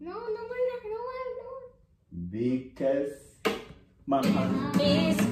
no, no, no, no, no. Because my heart.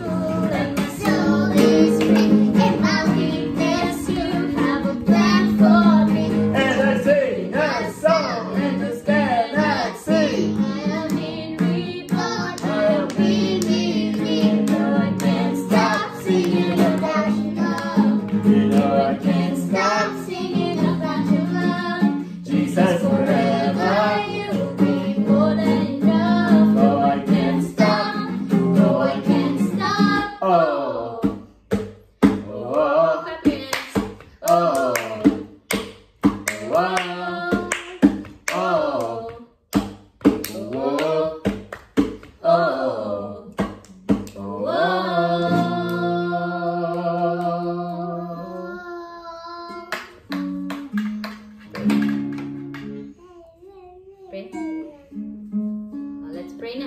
pray.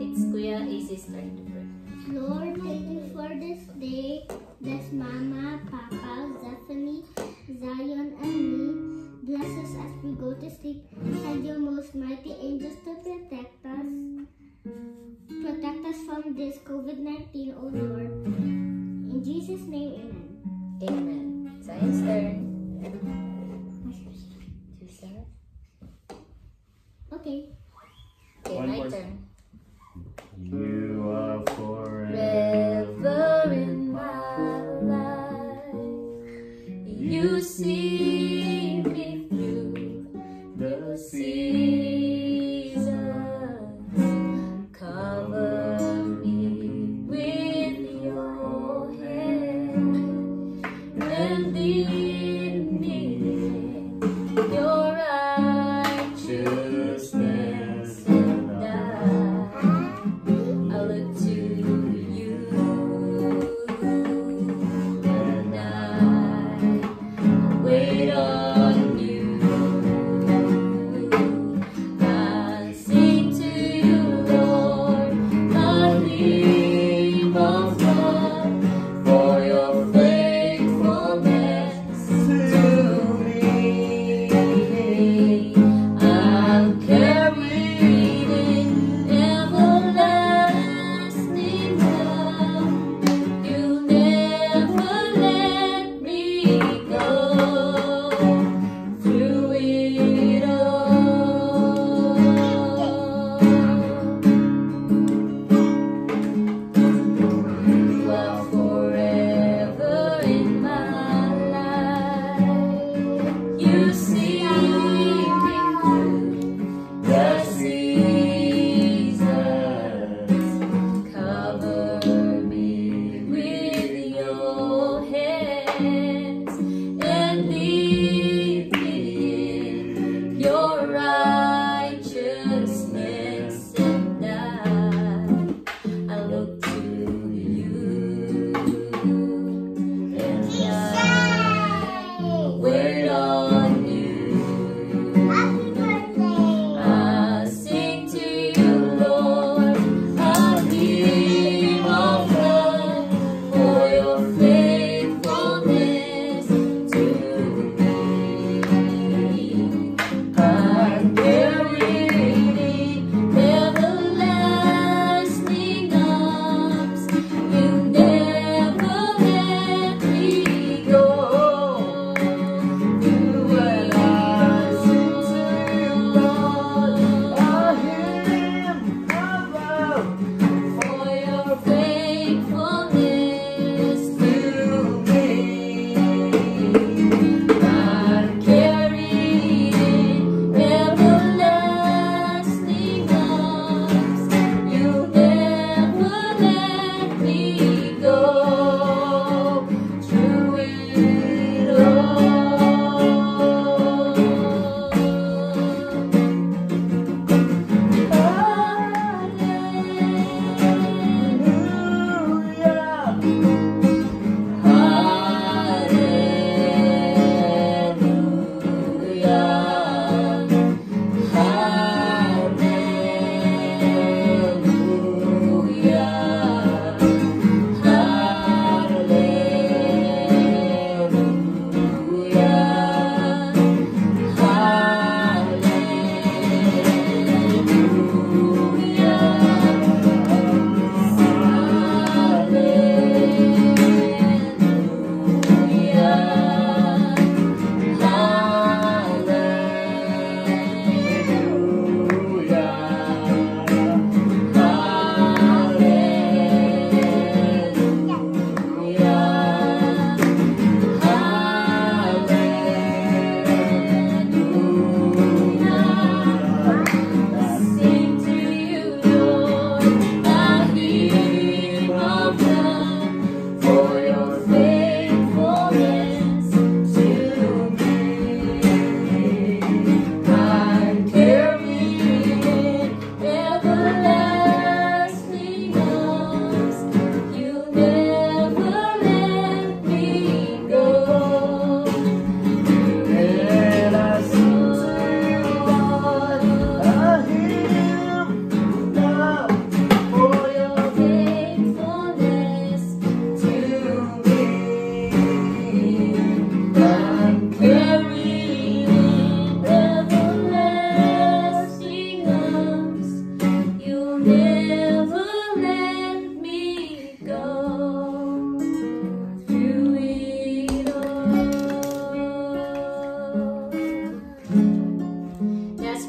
It's Kuya Ace's turn to pray. Lord, thank you for this day. Bless Mama, Papa, Zephany, Zion, and me. Bless us as we go to sleep. Send your most mighty angels to protect us. Protect us from this COVID-19, O Lord.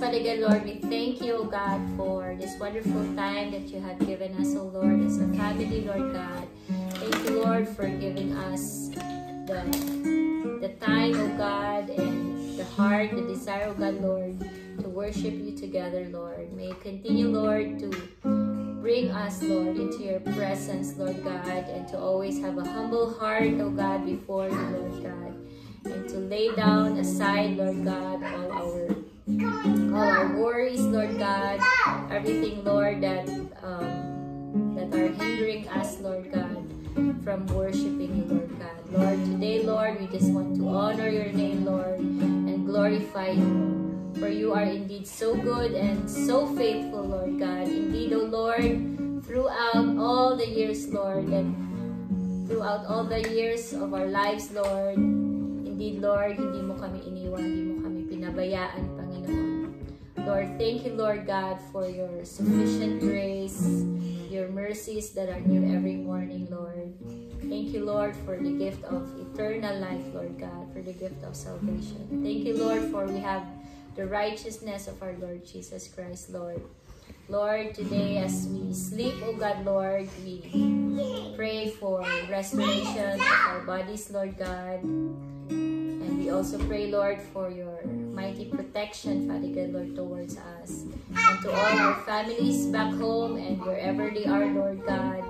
We thank you, God, for this wonderful time that you have given us, O Lord, as a family, Lord God. Thank you, Lord, for giving us the, the time, O God, and the heart, the desire, O God, Lord, to worship you together, Lord. May you continue, Lord, to bring us, Lord, into your presence, Lord God, and to always have a humble heart, O God, before you, Lord God, and to lay down aside, Lord God, all our all our worries, Lord God, everything, Lord, that um, that are hindering us, Lord God, from worshiping you, Lord God. Lord, today, Lord, we just want to honor your name, Lord, and glorify you. For you are indeed so good and so faithful, Lord God. Indeed, O Lord, throughout all the years, Lord, and throughout all the years of our lives, Lord, indeed, Lord, hindi mo kami iniwan, hindi mo kami pinabayaan. Lord, thank you, Lord God, for your sufficient grace, your mercies that are new every morning, Lord. Thank you, Lord, for the gift of eternal life, Lord God, for the gift of salvation. Thank you, Lord, for we have the righteousness of our Lord Jesus Christ, Lord. Lord, today as we sleep, O God, Lord, we pray for restoration of our bodies, Lord God. And we also pray, Lord, for your mighty protection, Father God, Lord, towards us. And to all our families back home and wherever they are, Lord God,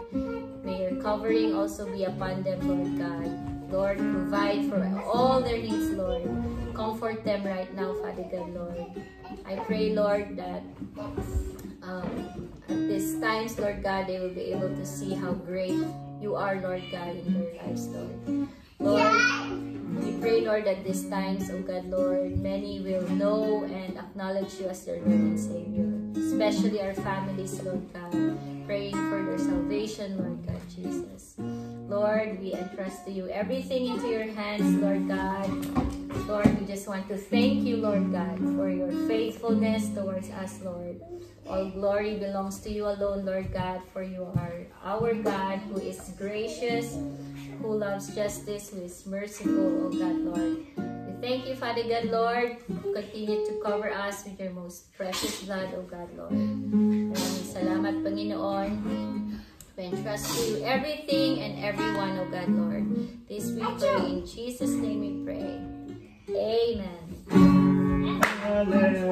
may your covering also be upon them, Lord God. Lord, provide for all their needs, Lord. Comfort them right now, Father God, Lord. I pray, Lord, that um, at these times, Lord God, they will be able to see how great you are, Lord God, in their lives, Lord. Lord, pray, Lord, that these times, oh God, Lord, many will know and acknowledge you as their Lord and Savior. Especially our families, Lord God, praying for their salvation, Lord God, Jesus. Lord, we entrust to you everything into your hands, Lord God. Lord, we just want to thank you, Lord God, for your faithfulness towards us, Lord. All glory belongs to you alone, Lord God, for you are our God who is gracious, who loves justice, who is merciful, O God, Lord. We thank you, Father God, Lord. Continue to cover us with your most precious blood, O God, Lord. Maraming salamat, Panginoon. We entrust to you everything and everyone, O God, Lord. This we pray. In Jesus' name we pray. Amen. Hallelujah.